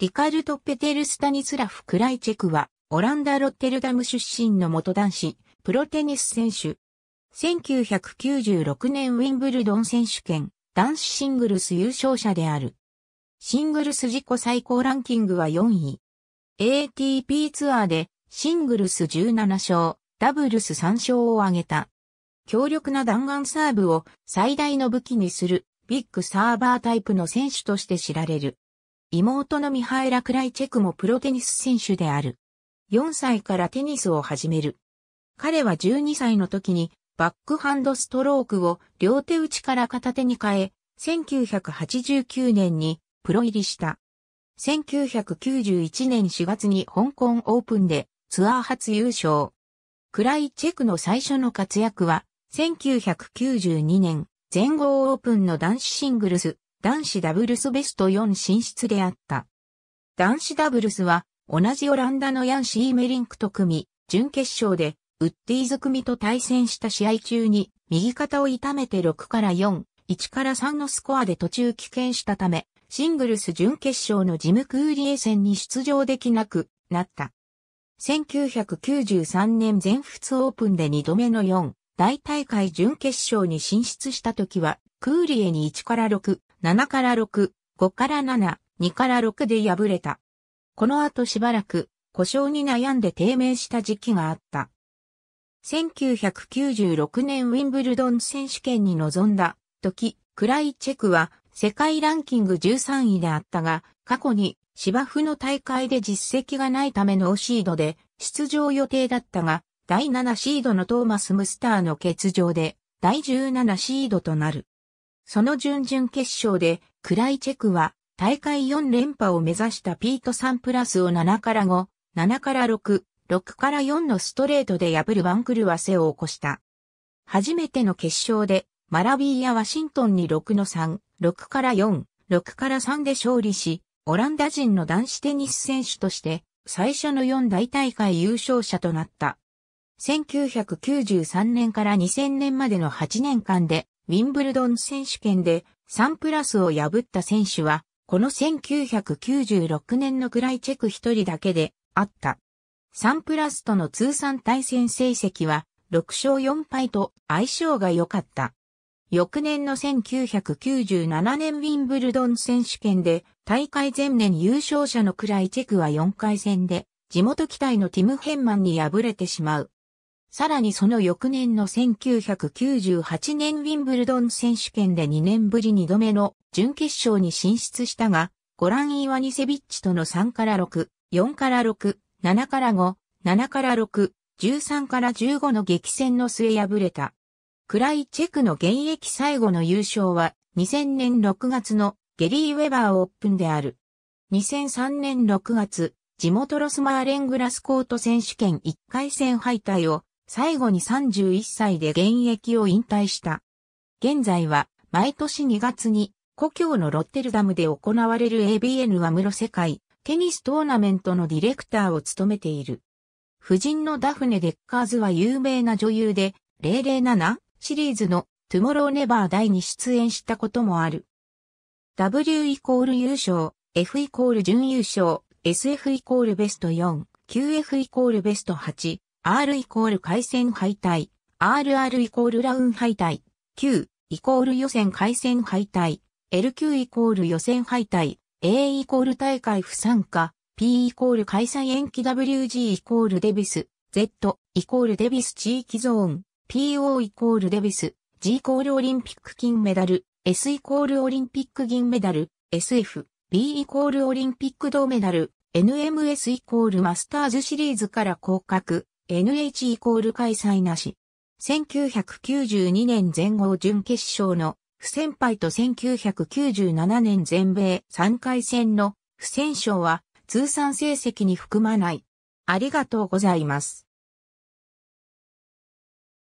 リカルト・ペテル・スタニスラフ・クライチェクは、オランダ・ロッテルダム出身の元男子、プロテニス選手。1996年ウィンブルドン選手権、男子シングルス優勝者である。シングルス自己最高ランキングは4位。ATP ツアーでシングルス17勝、ダブルス3勝を挙げた。強力な弾丸サーブを最大の武器にするビッグサーバータイプの選手として知られる。妹のミハエラ・クライチェクもプロテニス選手である。4歳からテニスを始める。彼は12歳の時にバックハンドストロークを両手打ちから片手に変え、1989年にプロ入りした。1991年4月に香港オープンでツアー初優勝。クライチェクの最初の活躍は、1992年全豪オープンの男子シングルス男子ダブルスベスト4進出であった。男子ダブルスは同じオランダのヤン・シーメリンクと組、準決勝でウッディーズ組と対戦した試合中に右肩を痛めて6から4、1から3のスコアで途中棄権したため、シングルス準決勝のジムクーリエ戦に出場できなくなった。1993年全仏オープンで2度目の4大大会準決勝に進出した時は、クーリエに1から6、7から6、5から7、2から6で敗れた。この後しばらく故障に悩んで低迷した時期があった。1996年ウィンブルドン選手権に臨んだ時、クライチェクは世界ランキング13位であったが、過去に芝生の大会で実績がないためのシードで出場予定だったが、第7シードのトーマス・ムスターの欠場で第17シードとなる。その準々決勝で、クライチェクは大会4連覇を目指したピート・サンプラスを7から5、7から6、6から4のストレートで破るワンクルワセを起こした。初めての決勝で、マラビーやワシントンに6の3、6から4、6から3で勝利し、オランダ人の男子テニス選手として最初の4大大会優勝者となった。1993年から2000年までの8年間でウィンブルドン選手権でサンプラスを破った選手は、この1996年のクライチェク一人だけであった。サンプラスとの通算対戦成績は6勝4敗と相性が良かった。翌年の1997年ウィンブルドン選手権で大会前年優勝者のクライチェクは4回戦で地元期待のティム・ヘンマンに敗れてしまう。さらにその翌年の1998年ウィンブルドン選手権で2年ぶり2度目の準決勝に進出したが、ゴラン・イワニセビッチとの3から6、4から6、7から5、7から6、13から15の激戦の末敗れた。クライチェクの現役最後の優勝は2000年6月のゲリー・ウェバーオープンである。2003年6月、地元ロスマーレングラスコート選手権1回戦敗退を最後に31歳で現役を引退した。現在は毎年2月に故郷のロッテルダムで行われる ABN アムロ世界テニストーナメントのディレクターを務めている。夫人のダフネ・デッカーズは有名な女優で007シリーズのトゥモローネバー大に出演したこともある。W イコール優勝、F イコール準優勝、SF イコールベスト4、QF イコールベスト8、R イコール回戦敗退、RR イコールラウン敗退、Q イコール予選回戦敗退、LQ イコール予選敗退、A イコール大会不参加、P イコール開催延期。WG イコールデビス、Z イコールデビス地域ゾーン、PO イコールデビス、G イコールオリンピック金メダル、S イコールオリンピック銀メダル、SF、B イコールオリンピック銅メダル、NMS イコールマスターズシリーズから降格、NH イコール開催なし。1992年全豪準決勝の不戦敗と1997年全米3回戦の不戦勝は通算成績に含まない。ありがとうございます。